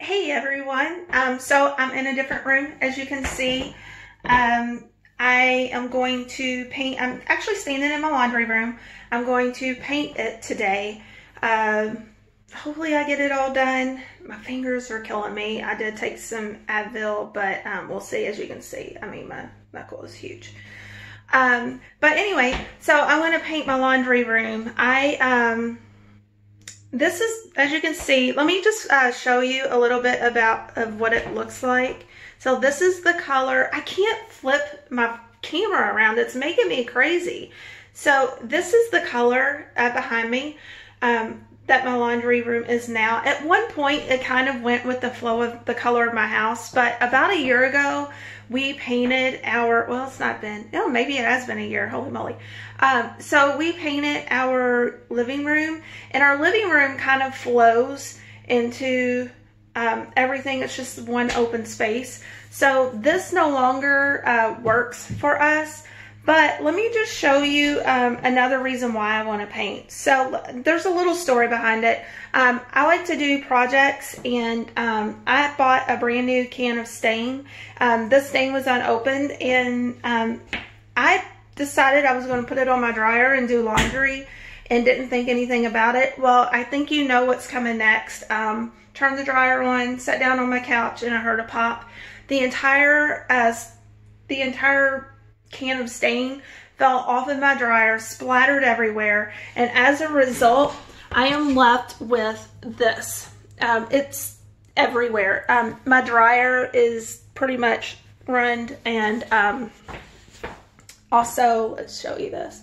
Hey everyone. Um, so I'm in a different room, as you can see. Um, I am going to paint, I'm actually standing in my laundry room. I'm going to paint it today. Um, hopefully I get it all done. My fingers are killing me. I did take some Advil, but um, we'll see as you can see. I mean, my knuckle is huge. Um, but anyway, so I want to paint my laundry room. I, um, this is, as you can see, let me just uh, show you a little bit about of what it looks like. So this is the color. I can't flip my camera around. It's making me crazy. So this is the color uh, behind me um, that my laundry room is now. At one point, it kind of went with the flow of the color of my house, but about a year ago, we painted our, well, it's not been, oh, maybe it has been a year, holy moly. Um, so we painted our living room, and our living room kind of flows into um, everything. It's just one open space. So this no longer uh, works for us. But let me just show you um, another reason why I want to paint. So there's a little story behind it. Um, I like to do projects and um, I bought a brand new can of stain. Um, this stain was unopened and um, I decided I was going to put it on my dryer and do laundry and didn't think anything about it. Well, I think you know what's coming next. Um, turned the dryer on, sat down on my couch and I heard a pop. The entire, uh, the entire can of stain fell off of my dryer, splattered everywhere, and as a result, I am left with this. Um, it's everywhere. Um, my dryer is pretty much ruined, and um, also, let's show you this.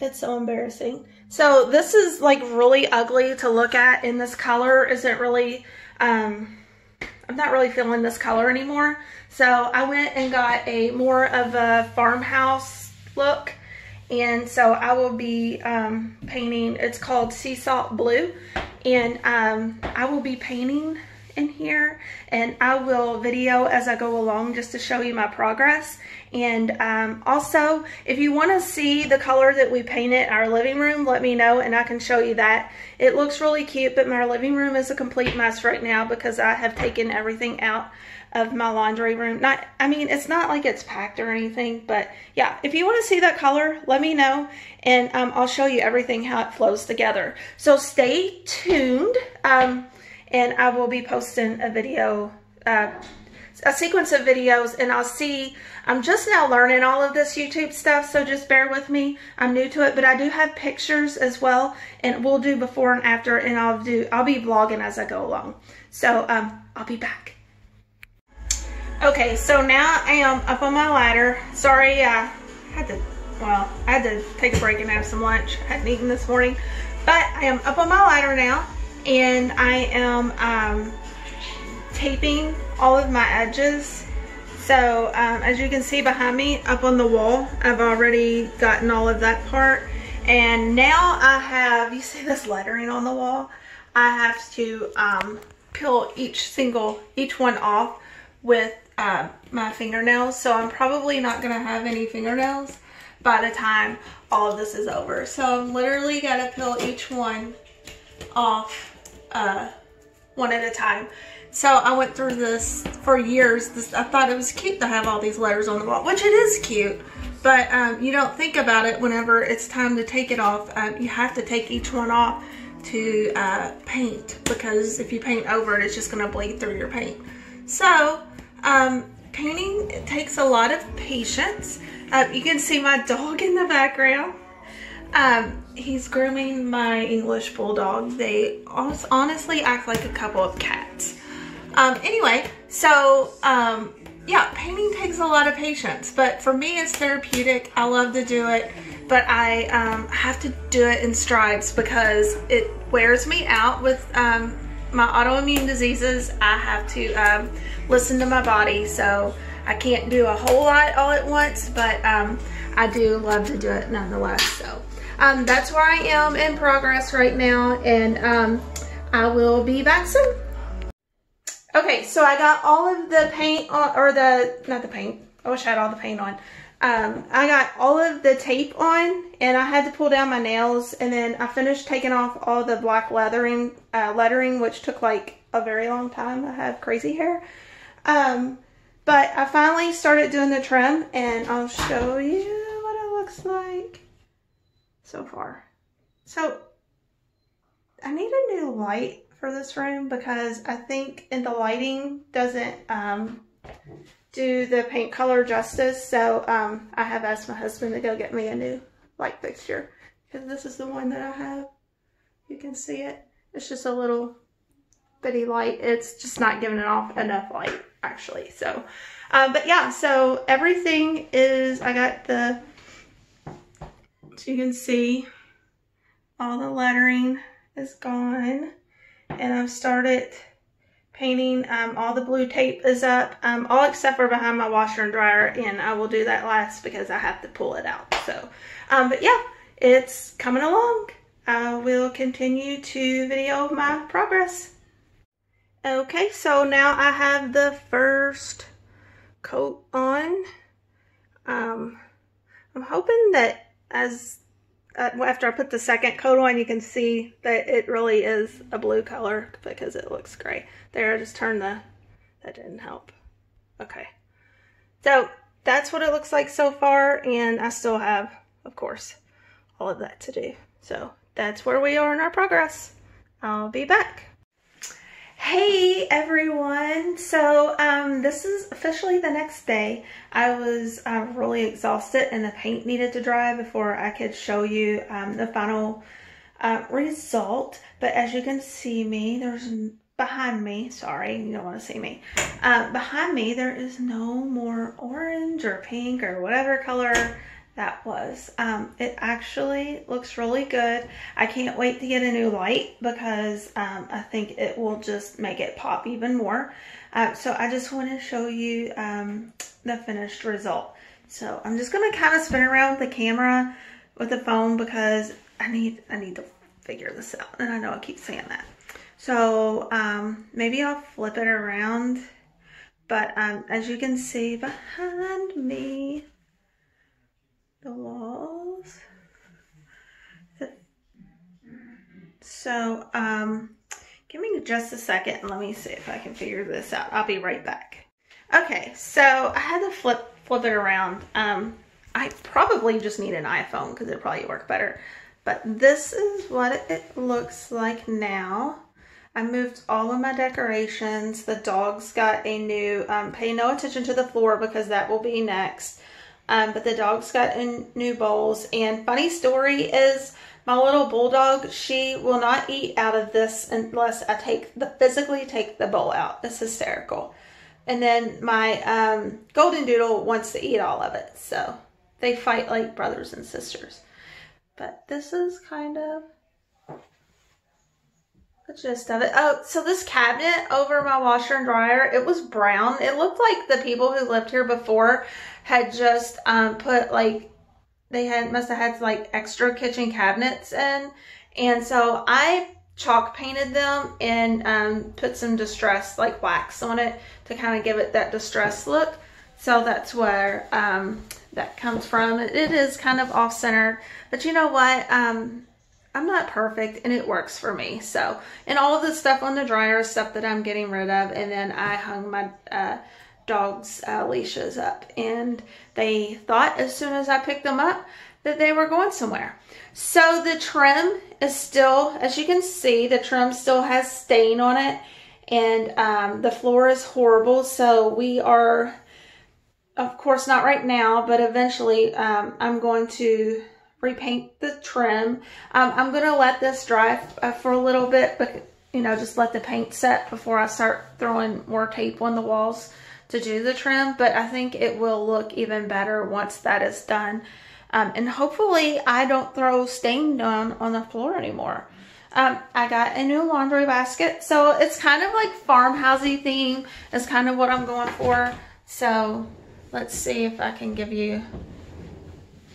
It's so embarrassing. So this is like really ugly to look at, and this color isn't really, um, I'm not really feeling this color anymore. So I went and got a more of a farmhouse look. And so I will be um, painting, it's called Sea Salt Blue. And um, I will be painting in here and I will video as I go along just to show you my progress. And um, also, if you want to see the color that we painted our living room, let me know and I can show you that. It looks really cute, but my living room is a complete mess right now because I have taken everything out of my laundry room. Not, I mean, it's not like it's packed or anything, but yeah, if you want to see that color, let me know and um, I'll show you everything how it flows together. So stay tuned um, and I will be posting a video, uh, a sequence of videos and I'll see, I'm just now learning all of this YouTube stuff, so just bear with me. I'm new to it, but I do have pictures as well and we'll do before and after and I'll do, I'll be vlogging as I go along. So um, I'll be back. Okay, so now I am up on my ladder. Sorry, I had to, well, I had to take a break and have some lunch. I hadn't eaten this morning. But I am up on my ladder now, and I am um, taping all of my edges. So um, as you can see behind me, up on the wall, I've already gotten all of that part. And now I have, you see this lettering on the wall? I have to um, peel each single, each one off with uh, my fingernails. So I'm probably not going to have any fingernails by the time all of this is over. So I'm literally to peel each one off uh, one at a time. So I went through this for years. This, I thought it was cute to have all these letters on the wall, which it is cute. But um, you don't think about it whenever it's time to take it off. Um, you have to take each one off to uh, paint because if you paint over it, it's just going to bleed through your paint. So um, painting takes a lot of patience. Uh, you can see my dog in the background. Um, he's grooming my English Bulldog. They honestly act like a couple of cats. Um, anyway, so um, yeah, painting takes a lot of patience, but for me it's therapeutic. I love to do it, but I um, have to do it in strides because it wears me out with um, my autoimmune diseases. I have to um, listen to my body. So I can't do a whole lot all at once, but um, I do love to do it nonetheless. So um, that's where I am in progress right now, and um, I will be back soon. Okay, so I got all of the paint on, or the, not the paint, I wish I had all the paint on. Um, I got all of the tape on and I had to pull down my nails and then I finished taking off all the black leathering, uh, lettering which took like a very long time. I have crazy hair. Um, but I finally started doing the trim and I'll show you what it looks like so far. So I need a new light for this room because I think in the lighting doesn't um, do the paint color justice. So um, I have asked my husband to go get me a new light fixture because this is the one that I have. You can see it. It's just a little bitty light. It's just not giving it off enough light actually. So, um, but yeah, so everything is, I got the, so you can see all the lettering is gone and I've started painting. Um, all the blue tape is up, um, all except for behind my washer and dryer, and I will do that last because I have to pull it out. So, um, but yeah, it's coming along. I will continue to video my progress. Okay, so now I have the first coat on. Um, I'm hoping that as uh, after I put the second coat on, you can see that it really is a blue color because it looks great. There, I just turned the, that didn't help. Okay. So that's what it looks like so far. And I still have, of course, all of that to do. So that's where we are in our progress. I'll be back. Hey everyone! So um, this is officially the next day. I was uh, really exhausted and the paint needed to dry before I could show you um, the final uh, result. But as you can see me, there's behind me, sorry, you don't want to see me. Uh, behind me, there is no more orange or pink or whatever color that was. Um, it actually looks really good. I can't wait to get a new light because um, I think it will just make it pop even more. Uh, so I just want to show you um, the finished result. So I'm just going to kind of spin around the camera with the phone because I need I need to figure this out. And I know I keep saying that. So um, maybe I'll flip it around. But um, as you can see behind me, the walls. So, um, give me just a second and let me see if I can figure this out. I'll be right back. Okay, so I had to flip flip it around. Um, I probably just need an iPhone because it'd probably work better. But this is what it looks like now. I moved all of my decorations. The dogs got a new, um, pay no attention to the floor because that will be next. Um, but the dog's got new bowls. And funny story is my little bulldog, she will not eat out of this unless I take the physically take the bowl out. It's hysterical. And then my um, golden doodle wants to eat all of it. So they fight like brothers and sisters. But this is kind of the gist of it. Oh, so this cabinet over my washer and dryer, it was brown. It looked like the people who lived here before had just um, put like, they had must have had like extra kitchen cabinets in. And so I chalk painted them and um, put some distress like wax on it to kind of give it that distress look. So that's where um, that comes from. It is kind of off-centered, but you know what? Um, I'm not perfect and it works for me. So, and all of the stuff on the dryer is stuff that I'm getting rid of. And then I hung my uh, dog's uh, leashes up and they thought as soon as I picked them up that they were going somewhere. So the trim is still, as you can see, the trim still has stain on it and um, the floor is horrible. So we are, of course, not right now, but eventually um, I'm going to repaint the trim. Um, I'm going to let this dry uh, for a little bit, but you know, just let the paint set before I start throwing more tape on the walls to do the trim. But I think it will look even better once that is done. Um, and hopefully I don't throw stain down on the floor anymore. Um, I got a new laundry basket. So it's kind of like farmhousey theme is kind of what I'm going for. So let's see if I can give you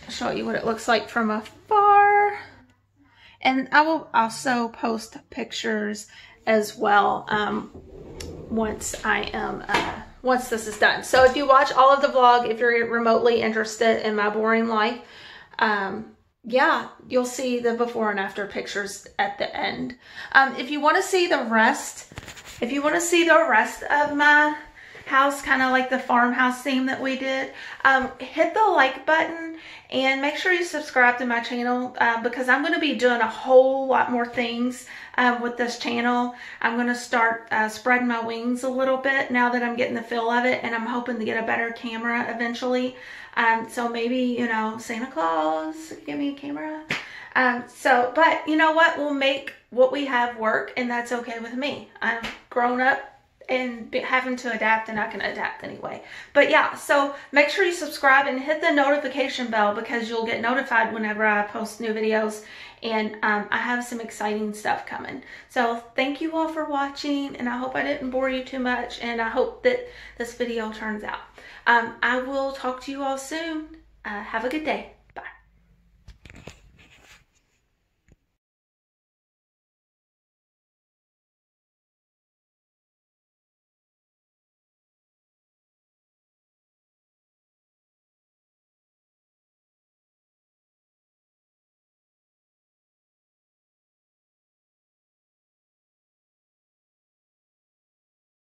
show you what it looks like from afar. And I will also post pictures as well um, once I am, uh, once this is done. So if you watch all of the vlog, if you're remotely interested in my boring life, um, yeah, you'll see the before and after pictures at the end. Um, if you want to see the rest, if you want to see the rest of my house, kind of like the farmhouse theme that we did, um, hit the like button and make sure you subscribe to my channel uh, because I'm going to be doing a whole lot more things uh, with this channel. I'm going to start uh, spreading my wings a little bit now that I'm getting the feel of it and I'm hoping to get a better camera eventually. Um, so maybe, you know, Santa Claus, give me a camera. Um, so, but you know what? We'll make what we have work and that's okay with me. I'm grown up and be, having to adapt and I can adapt anyway. But yeah, so make sure you subscribe and hit the notification bell because you'll get notified whenever I post new videos and um, I have some exciting stuff coming. So thank you all for watching and I hope I didn't bore you too much and I hope that this video turns out. Um, I will talk to you all soon. Uh, have a good day.